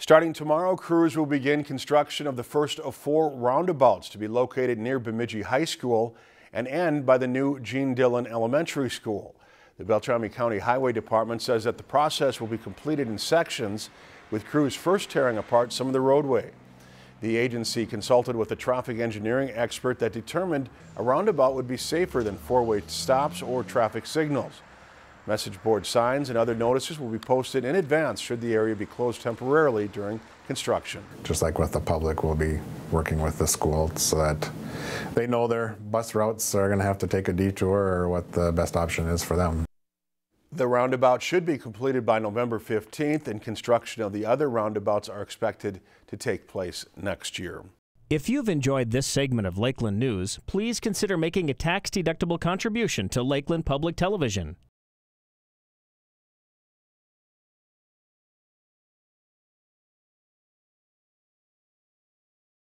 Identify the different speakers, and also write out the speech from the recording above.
Speaker 1: Starting tomorrow, crews will begin construction of the first of four roundabouts to be located near Bemidji High School and end by the new Gene Dillon Elementary School. The Beltrami County Highway Department says that the process will be completed in sections, with crews first tearing apart some of the roadway. The agency consulted with a traffic engineering expert that determined a roundabout would be safer than four-way stops or traffic signals. Message board signs and other notices will be posted in advance should the area be closed temporarily during construction.
Speaker 2: Just like with the public, we'll be working with the school so that they know their bus routes are going to have to take a detour or what the best option is for them.
Speaker 1: The roundabout should be completed by November 15th and construction of the other roundabouts are expected to take place next year.
Speaker 3: If you've enjoyed this segment of Lakeland News, please consider making a tax-deductible contribution to Lakeland Public Television.